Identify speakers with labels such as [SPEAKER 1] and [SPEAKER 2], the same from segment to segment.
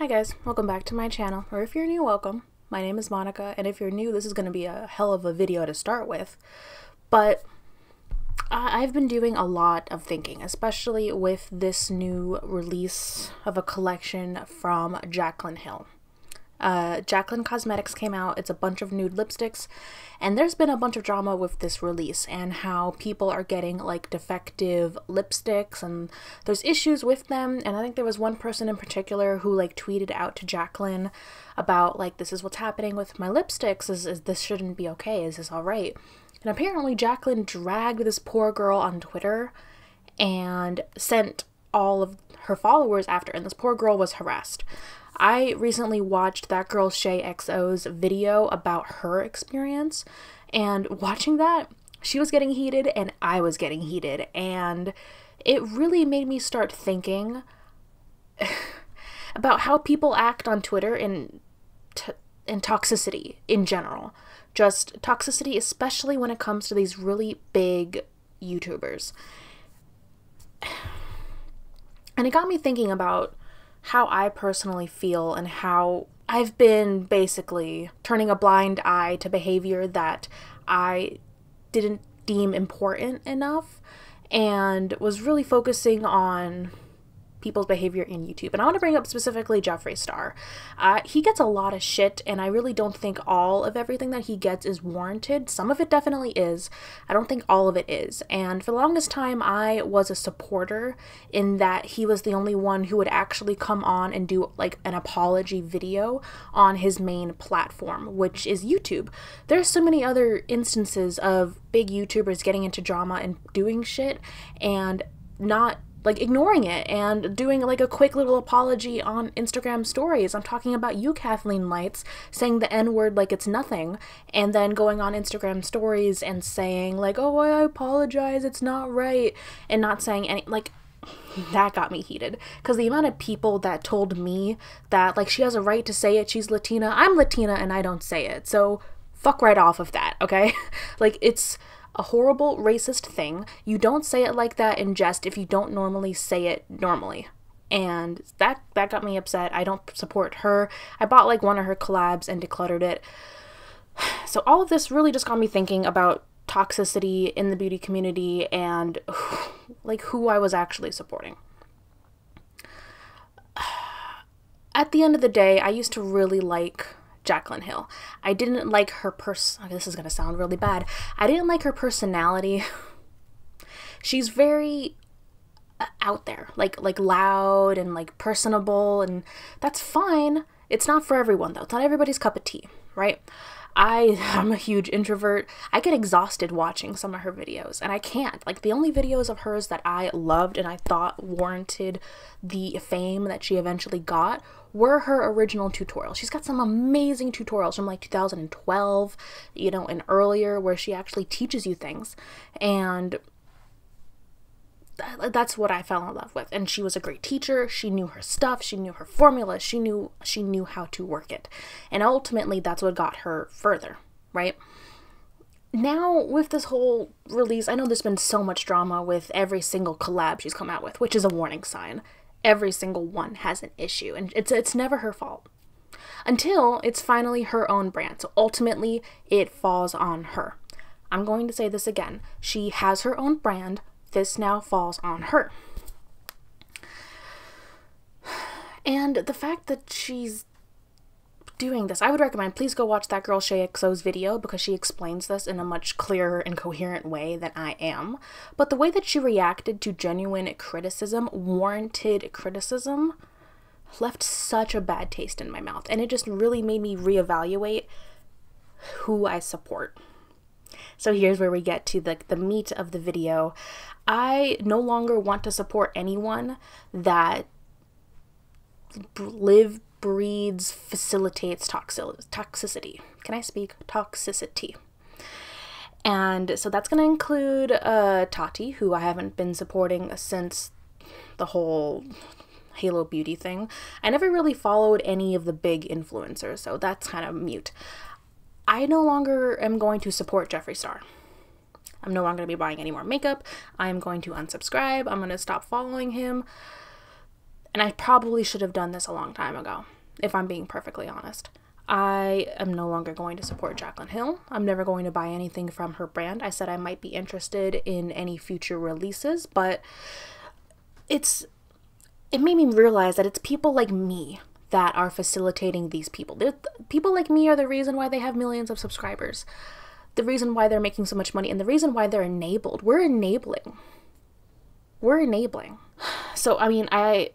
[SPEAKER 1] Hi guys, welcome back to my channel, or if you're new, welcome. My name is Monica, and if you're new, this is going to be a hell of a video to start with. But I've been doing a lot of thinking, especially with this new release of a collection from Jaclyn Hill. Uh, Jaclyn Cosmetics came out. It's a bunch of nude lipsticks, and there's been a bunch of drama with this release and how people are getting like defective lipsticks, and there's issues with them. And I think there was one person in particular who like tweeted out to Jaclyn about like this is what's happening with my lipsticks. Is, is this shouldn't be okay? Is this all right? And apparently Jaclyn dragged this poor girl on Twitter and sent all of her followers after, and this poor girl was harassed. I recently watched that girl Shay XO's video about her experience, and watching that, she was getting heated and I was getting heated, and it really made me start thinking about how people act on Twitter and and toxicity in general. Just toxicity, especially when it comes to these really big YouTubers. And it got me thinking about how I personally feel and how I've been basically turning a blind eye to behavior that I didn't deem important enough and was really focusing on people's behavior in YouTube. And I want to bring up specifically Jeffree Star. Uh, he gets a lot of shit, and I really don't think all of everything that he gets is warranted. Some of it definitely is. I don't think all of it is. And for the longest time, I was a supporter in that he was the only one who would actually come on and do like an apology video on his main platform, which is YouTube. There's so many other instances of big YouTubers getting into drama and doing shit and not like ignoring it and doing like a quick little apology on Instagram stories. I'm talking about you, Kathleen Lights, saying the N word like it's nothing, and then going on Instagram stories and saying, like, oh, I apologize, it's not right, and not saying any, like, that got me heated. Because the amount of people that told me that like she has a right to say it she's latina i'm latina and i don't say it. So fuck right off of that okay? Like it's a horrible racist thing. You don't say it like that in jest if you don't normally say it normally. And that that got me upset. I don't support her. I bought like one of her collabs and decluttered it. So all of this really just got me thinking about toxicity in the beauty community and like who I was actually supporting. At the end of the day, I used to really like Jaclyn Hill. I didn't like her person. This is gonna sound really bad. I didn't like her personality. She's very uh, out there, like like loud and like personable, and that's fine. It's not for everyone though. It's not everybody's cup of tea, right? I am a huge introvert. I get exhausted watching some of her videos, and I can't. Like, the only videos of hers that I loved and I thought warranted the fame that she eventually got were her original tutorials. She's got some amazing tutorials from like 2012, you know, and earlier where she actually teaches you things. And that's what I fell in love with. And she was a great teacher. She knew her stuff. She knew her formula. She knew she knew how to work it. And ultimately that's what got her further, right? Now with this whole release, I know there's been so much drama with every single collab she's come out with, which is a warning sign. Every single one has an issue and it's it's never her fault. Until it's finally her own brand. So ultimately it falls on her. I'm going to say this again. She has her own brand this now falls on her. And the fact that she's doing this, I would recommend please go watch that girl Shay XO's video because she explains this in a much clearer and coherent way than I am. But the way that she reacted to genuine criticism, warranted criticism, left such a bad taste in my mouth. And it just really made me reevaluate who I support. So here's where we get to the, the meat of the video. I no longer want to support anyone that live, breeds, facilitates toxi- toxicity. Can I speak? Toxicity. And so that's going to include uh, Tati, who I haven't been supporting since the whole Halo Beauty thing. I never really followed any of the big influencers, so that's kind of mute. I no longer am going to support Jeffree Star. I'm no longer going to be buying any more makeup. I'm going to unsubscribe. I'm going to stop following him. And I probably should have done this a long time ago, if I'm being perfectly honest. I am no longer going to support Jaclyn Hill. I'm never going to buy anything from her brand. I said I might be interested in any future releases, but it's it made me realize that it's people like me that are facilitating these people. They're, people like me are the reason why they have millions of subscribers. The reason why they're making so much money and the reason why they're enabled. We're enabling. We're enabling. So I mean, I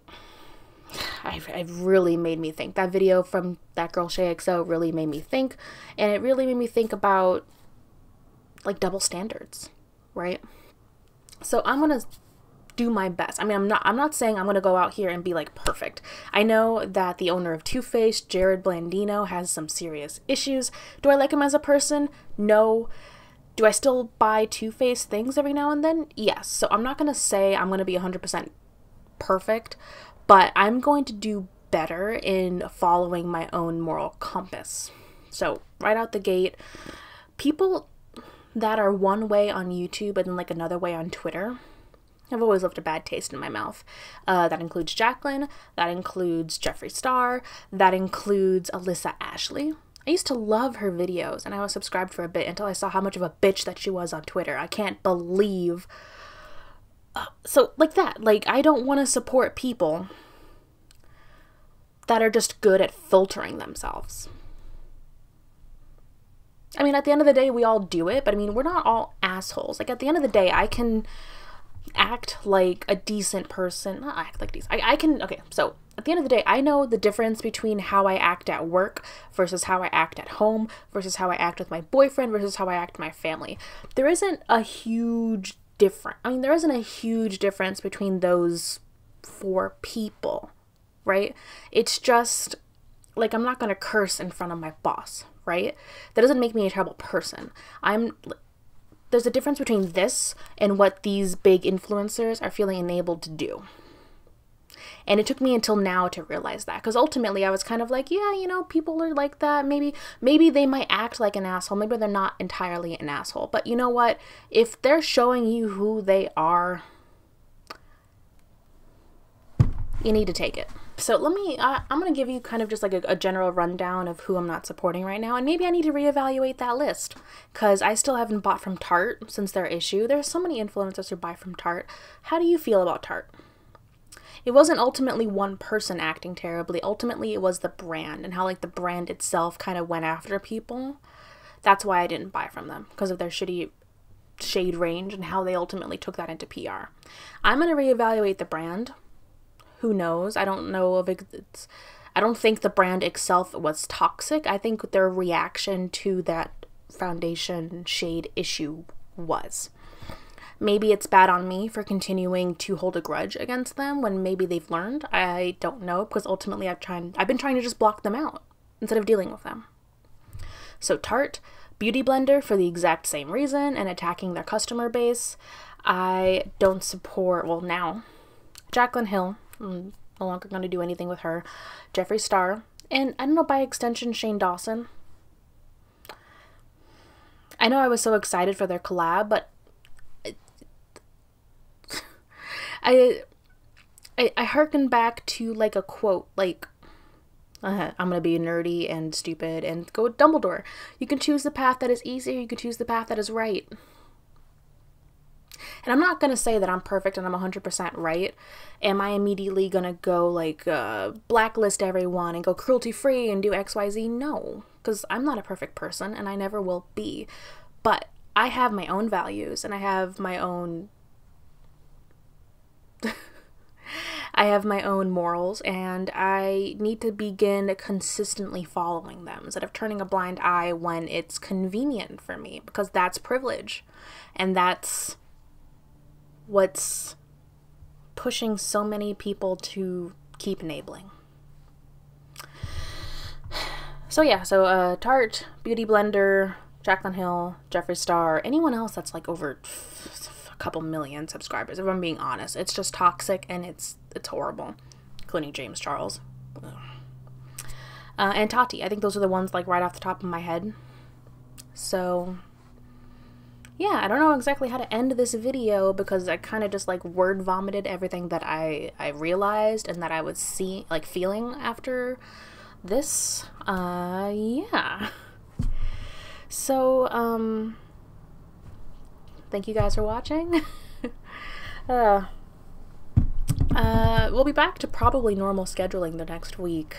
[SPEAKER 1] I've really made me think. That video from that girl Shay XO really made me think, and it really made me think about like double standards, right? So I'm gonna do my best. I mean, I'm not I'm not saying I'm going to go out here and be like perfect. I know that the owner of Too Faced, Jerrod Blandino, has some serious issues. Do I like him as a person? No. Do I still buy Too Faced things every now and then? Yes. So I'm not going to say I'm going to be 100% perfect, but I'm going to do better in following my own moral compass. So, right out the gate, people that are one way on YouTube and then like another way on Twitter, I've always left a bad taste in my mouth. Uh, that includes Jaclyn, that includes Jeffree Star, that includes Alissa Ashley. I used to love her videos and I was subscribed for a bit until I saw how much of a bitch that she was on Twitter. I can't believe so like that like i don't want to support people that are just good at filtering themselves. I mean at the end of the day we all do it but i mean we're not all assholes. Like at the end of the day i can act like a decent person not act like decent I, I can okay so at the end of the day i know the difference between how i act at work versus how i act at home versus how i act with my boyfriend versus how i act with my family. There isn't a huge different. I mean, there isn't a huge difference between those four people, right? It's just like I'm not going to curse in front of my boss, right? That doesn't make me a terrible person. I'm there's a difference between this and what these big influencers are feeling enabled to do. And it took me until now to realize that because ultimately I was kind of like, yeah, you know, people are like that. Maybe maybe they might act like an asshole. Maybe they're not entirely an asshole. But you know what? If they're showing you who they are, you need to take it. So let me, I, am going to give you kind of just like a, a, general rundown of who I'm not supporting right now. And maybe I need to reevaluate that list because I still haven't bought from Tarte since their issue. There's so many influencers who buy from Tarte. How do you feel about Tarte? It wasn't ultimately one person acting terribly. Ultimately, it was the brand and how like the brand itself kind of went after people. That's why I didn't buy from them because of their shitty shade range and how they ultimately took that into PR. I'm going to reevaluate the brand. Who knows? I don't know if it's I don't think the brand itself was toxic. I think their reaction to that foundation shade issue was. Maybe it's bad on me for continuing to hold a grudge against them when maybe they've learned. I don't know because ultimately I've tried I've been trying to just block them out instead of dealing with them. So Tarte Beauty Blender for the exact same reason and attacking their customer base. I don't support well now Jaclyn Hill. I'm no longer going to do anything with her. Jeffree Star and I don't know by extension Shane Dawson. I know I was so excited for their collab, but I, I, I harken back to like a quote, like, uh, I'm gonna be nerdy and stupid and go with Dumbledore. You can choose the path that is easy, you can choose the path that is right. And I'm not gonna say that I'm perfect and I'm 100% right. Am I immediately gonna go like uh, blacklist everyone and go cruelty free and do XYZ? No, because I'm not a perfect person and I never will be. But I have my own values and I have my own I have my own morals and I need to begin consistently following them instead of turning a blind eye when it's convenient for me because that's privilege. And that's what's pushing so many people to keep enabling. So yeah, so uh, Tarte, Beauty Blender, Jaclyn Hill, Jeffree Star, anyone else that's like over couple million subscribers. If I'm being honest, it's just toxic and it's it's horrible, including James Charles. Uh, and Tati. I think those are the ones like right off the top of my head. So yeah, I don't know exactly how to end this video because I kind of just like word vomited everything that I I realized and that I was seeing like feeling after this. Uh yeah. So, um thank you guys for watching. uh uh, we'll be back to probably normal scheduling the next week.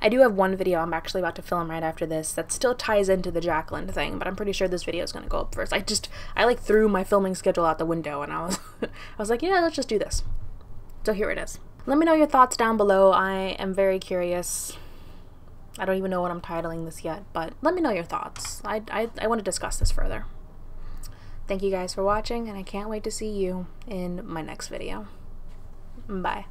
[SPEAKER 1] I do have one video I'm actually about to film right after this that still ties into the Jaclyn thing, but I'm pretty sure this video is going to go up first. I just, I like threw my filming schedule out the window and I was, I was like, yeah, let's just do this. So here it is. Let me know your thoughts down below. I am very curious. I don't even know what I'm titling this yet, but let me know your thoughts. I, I, I want to discuss this further. Thank you guys for watching, and I can't wait to see you in my next video. Bye.